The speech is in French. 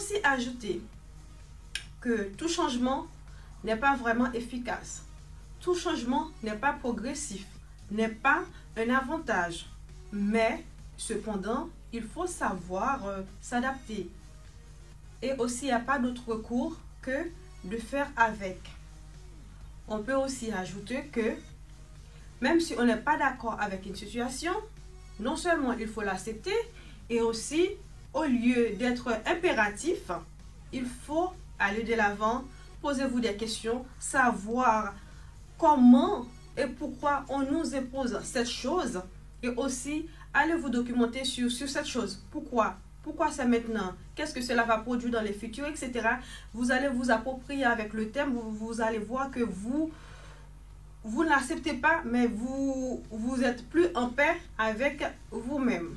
aussi ajouter que tout changement n'est pas vraiment efficace. Tout changement n'est pas progressif, n'est pas un avantage. Mais, cependant, il faut savoir euh, s'adapter. Et aussi, il n'y a pas d'autre recours que de faire avec. On peut aussi ajouter que même si on n'est pas d'accord avec une situation, non seulement il faut l'accepter, et aussi, au lieu d'être impératif, il faut aller de l'avant, posez-vous des questions, savoir comment et pourquoi on nous impose cette chose, et aussi allez vous documenter sur, cette chose. Pourquoi? Pourquoi c'est maintenant? Qu'est-ce que cela va produire dans les futurs, etc. Vous allez vous approprier avec le thème, vous, allez voir que vous, l'acceptez pas, mais vous, vous êtes plus en paix avec vous-même.